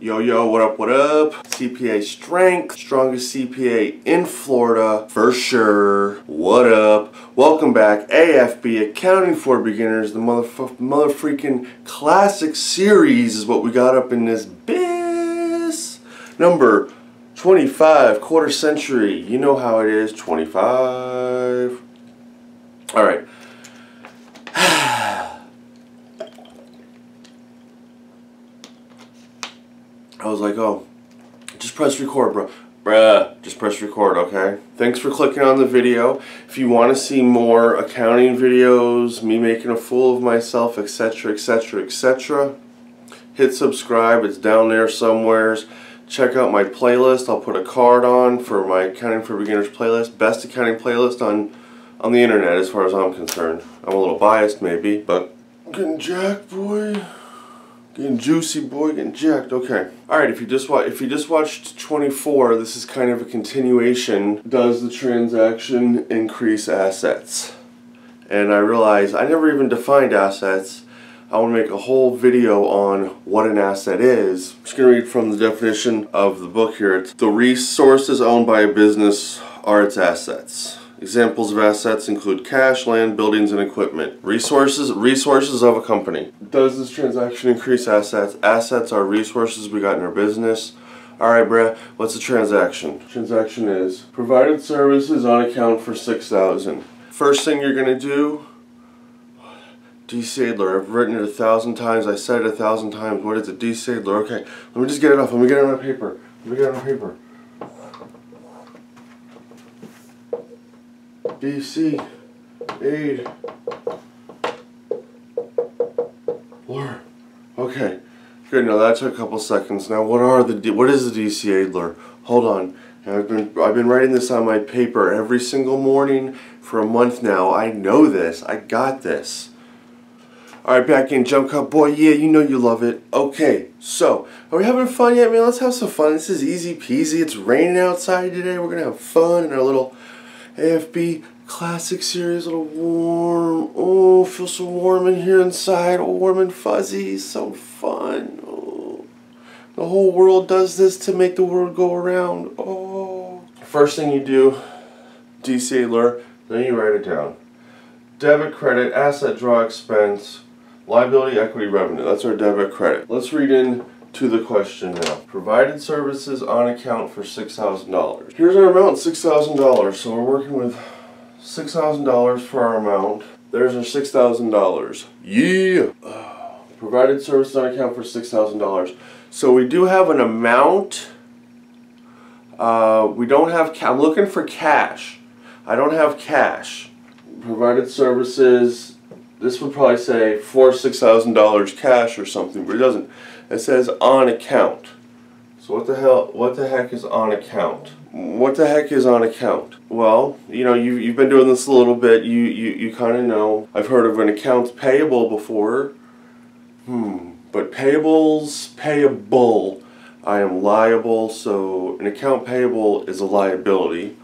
Yo, yo, what up, what up? CPA Strength, strongest CPA in Florida, for sure. What up? Welcome back, AFB, Accounting for Beginners, the mother, mother freaking classic series is what we got up in this biz. Number 25, quarter century. You know how it is, 25. Alright. I was like, oh, just press record, bro. Bruh, just press record, okay? Thanks for clicking on the video. If you want to see more accounting videos, me making a fool of myself, etc., etc., etc., hit subscribe. It's down there somewheres. Check out my playlist. I'll put a card on for my Accounting for Beginners playlist. Best accounting playlist on, on the internet as far as I'm concerned. I'm a little biased maybe, but getting jacked, boy. Getting juicy, boy, getting jacked. Okay. All right. If you just watch, if you just watched 24, this is kind of a continuation. Does the transaction increase assets? And I realized I never even defined assets. I want to make a whole video on what an asset is. I'm just going to read from the definition of the book here. It's the resources owned by a business are its assets. Examples of assets include cash, land, buildings, and equipment. Resources, resources of a company. Does this transaction increase assets? Assets are resources we got in our business. Alright, bruh, what's the transaction? Transaction is provided services on account for 6000 First thing you're to do, D. Sadler. I've written it a thousand times. I said it a thousand times. What is it? D. Sadler. Okay, let me just get it off. Let me get it on paper. Let me get it on paper. DC, aid, Lure. Okay, good. Now that took a couple seconds. Now, what are the what is the DC aid Adler? Hold on. I've been I've been writing this on my paper every single morning for a month now. I know this. I got this. Alright, back in Jump Cut Boy. Yeah, you know you love it. Okay, so, are we having fun yet, man? Let's have some fun. This is easy peasy. It's raining outside today. We're going to have fun in our little AFB classic series, a little warm. Oh, feels so warm in here inside. Oh, warm and fuzzy. So fun. Oh. The whole world does this to make the world go around. Oh. First thing you do, D. Sadler, then you write it down. Debit, credit, asset, draw, expense, liability, equity, revenue. That's our debit, credit. Let's read in to the question now. Provided services on account for $6,000. Here's our amount, $6,000. So we're working with $6,000 for our amount. There's our $6,000. Yeah! Uh, provided services on account for $6,000. So we do have an amount. Uh, we don't have, I'm looking for cash. I don't have cash. Provided services, this would probably say for $6,000 cash or something, but it doesn't. It says on account. So what the hell, what the heck is on account? What the heck is on account? Well, you know, you, you've been doing this a little bit, you, you, you kind of know. I've heard of an accounts payable before. Hmm, but payables, payable. I am liable, so an account payable is a liability.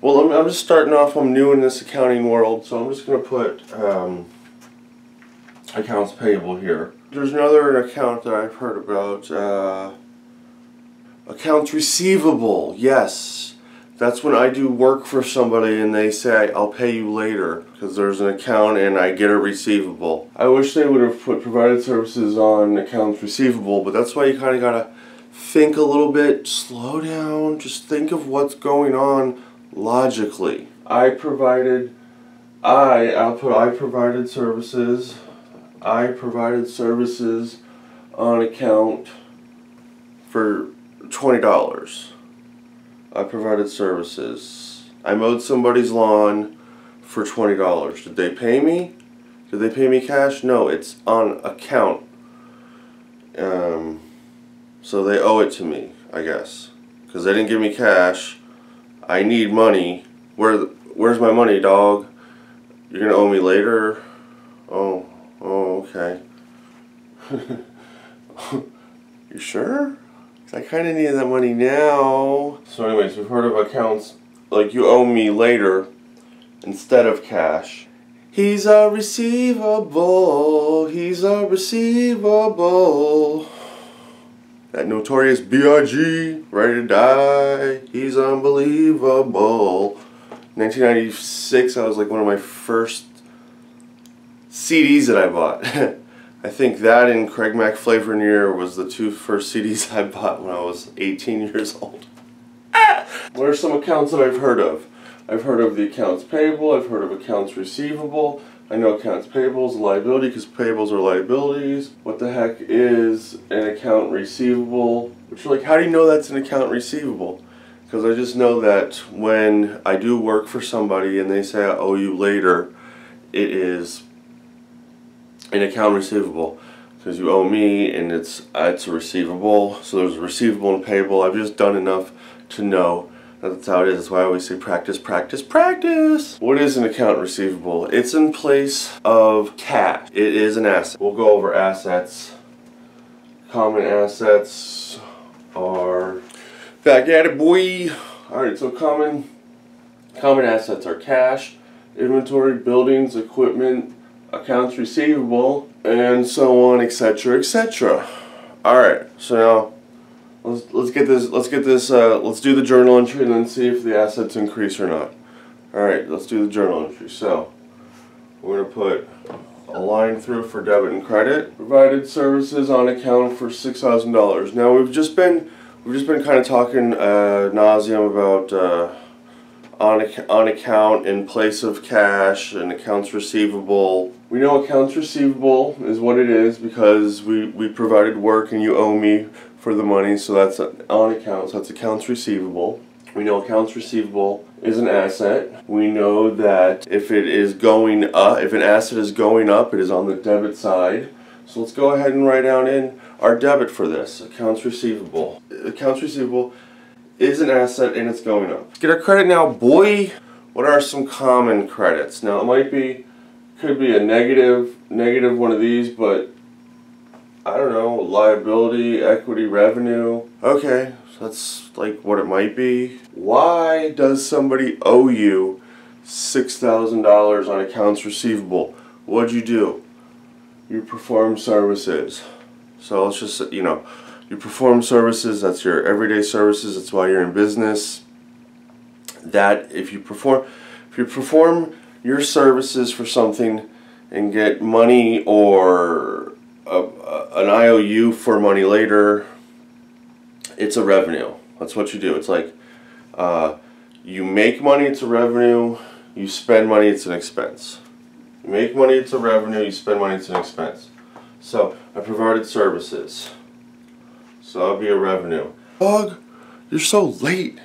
Well, I'm, I'm just starting off, I'm new in this accounting world, so I'm just going to put um, accounts payable here. There's another account that I've heard about, uh, accounts receivable, yes. That's when I do work for somebody and they say, I'll pay you later because there's an account and I get a receivable. I wish they would have put provided services on accounts receivable, but that's why you kind of got to think a little bit, slow down, just think of what's going on logically. I provided, I, I'll put I provided services, I provided services on account for $20. I provided services. I mowed somebody's lawn for $20. Did they pay me? Did they pay me cash? No, it's on account. Um, so they owe it to me, I guess. Because they didn't give me cash. I need money. Where, where's my money, dog? You're going to owe me later? Oh, oh, okay. you sure? I kind of need that money now. So anyways, we've heard of accounts like you owe me later instead of cash. He's a receivable, he's a receivable. That notorious B.I.G. Ready to die. He's unbelievable. 1996, I was like one of my first CDs that I bought. I think that and Craig Mack Flavor in Your Ear was the two first CDs I bought when I was 18 years old. What are some accounts that I've heard of? I've heard of the accounts payable, I've heard of accounts receivable, I know accounts payable is a liability because payables are liabilities. What the heck is an account receivable? Which you're like, how do you know that's an account receivable? Because I just know that when I do work for somebody and they say I owe you later, it is an account receivable because you owe me and it's uh, it's a receivable. So there's a receivable and payable. I've just done enough to know that's how it is. That's why I always say practice, practice, practice. What is an account receivable? It's in place of cash. It is an asset. We'll go over assets. Common assets are back at it, boy. All right, so common common assets are cash, inventory, buildings, equipment, accounts receivable, and so on, etc., etc. All right, so now let's let's get this let's get this uh, let's do the journal entry and then see if the assets increase or not. All right, let's do the journal entry. So we're gonna put a line through for debit and credit. Provided services on account for six thousand dollars. Now we've just been we've just been kind of talking uh, nauseum about. Uh, on, on account in place of cash and accounts receivable. We know accounts receivable is what it is because we, we provided work and you owe me for the money, so that's on account, so that's accounts receivable. We know accounts receivable is an asset. We know that if it is going up, if an asset is going up, it is on the debit side. So let's go ahead and write down in our debit for this, accounts receivable. Accounts receivable is an asset and it's going up. Get our credit now, boy. What are some common credits? Now it might be, could be a negative, negative one of these, but I don't know, liability, equity, revenue. Okay, so that's like what it might be. Why does somebody owe you $6,000 on accounts receivable? What'd you do? You perform services. So let's just, you know, you perform services, that's your everyday services, that's why you're in business. That if you perform if you perform your services for something and get money or a, a, an IOU for money later, it's a revenue. That's what you do. It's like uh, you make money, it's a revenue. You spend money, it's an expense. You make money, it's a revenue. You spend money, it's an expense. So I provided services. So that'll be a revenue. Dog, you're so late.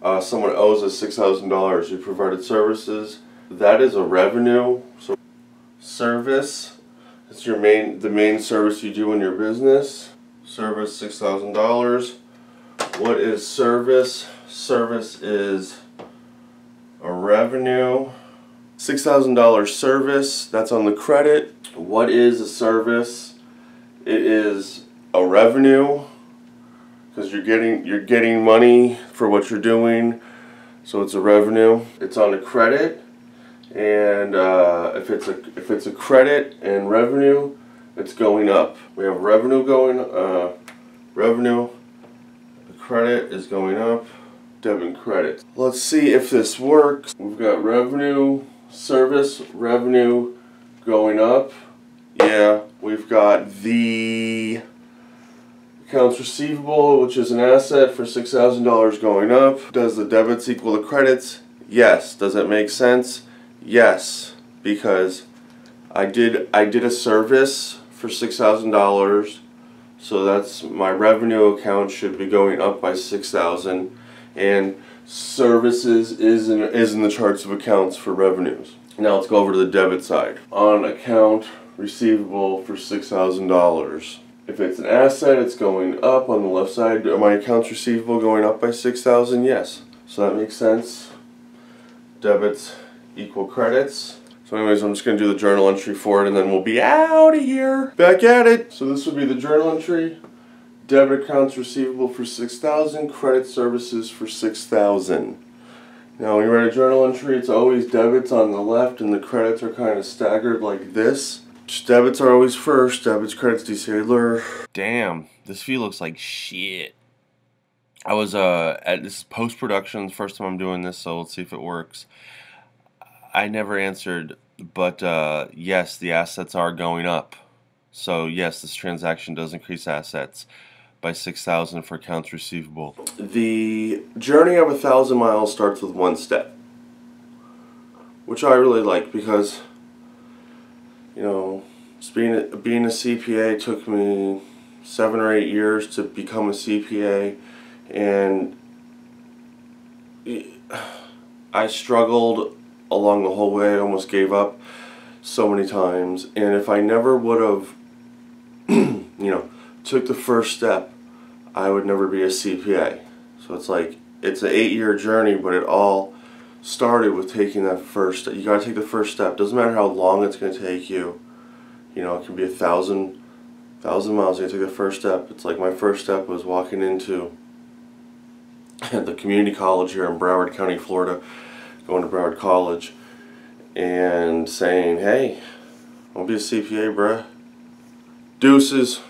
Uh, someone owes us six thousand dollars. You provided services. That is a revenue. So service. It's your main the main service you do in your business. Service six thousand dollars. What is service? Service is a revenue. Six thousand dollars service. That's on the credit. What is a service? It is a revenue because you're getting you're getting money for what you're doing. So it's a revenue. It's on a credit and uh, if it's a if it's a credit and revenue it's going up. We have revenue going uh, revenue the credit is going up debit and credit. Let's see if this works. We've got revenue service revenue going up. Yeah we've got the Accounts receivable, which is an asset for $6,000 going up. Does the debits equal the credits? Yes. Does it make sense? Yes. Because I did I did a service for $6,000. So that's my revenue account should be going up by 6,000 and services is in, is in the charts of accounts for revenues. Now let's go over to the debit side. On account receivable for $6,000. If it's an asset, it's going up on the left side. Are my accounts receivable going up by 6,000? Yes. So that makes sense. Debits equal credits. So anyways, I'm just going to do the journal entry for it and then we'll be out of here. Back at it. So this would be the journal entry. Debit accounts receivable for 6,000. Credit services for 6,000. Now when you write a journal entry, it's always debits on the left and the credits are kind of staggered like this debits are always first. Debits, credits, DCA. Damn, this fee looks like shit. I was uh at this post production, first time I'm doing this, so let's see if it works. I never answered, but uh, yes, the assets are going up. So yes, this transaction does increase assets by six thousand for accounts receivable. The journey of a thousand miles starts with one step, which I really like because you know, being a, being a CPA took me seven or eight years to become a CPA, and I struggled along the whole way. I almost gave up so many times, and if I never would have, you know, took the first step, I would never be a CPA. So it's like it's an eight-year journey, but it all started with taking that first step. You got to take the first step. Doesn't matter how long it's going to take you. You know, it can be a thousand, thousand miles. You got to take the first step. It's like my first step was walking into the community college here in Broward County, Florida, going to Broward College, and saying, "Hey, I'll be a CPA, bruh." Deuces.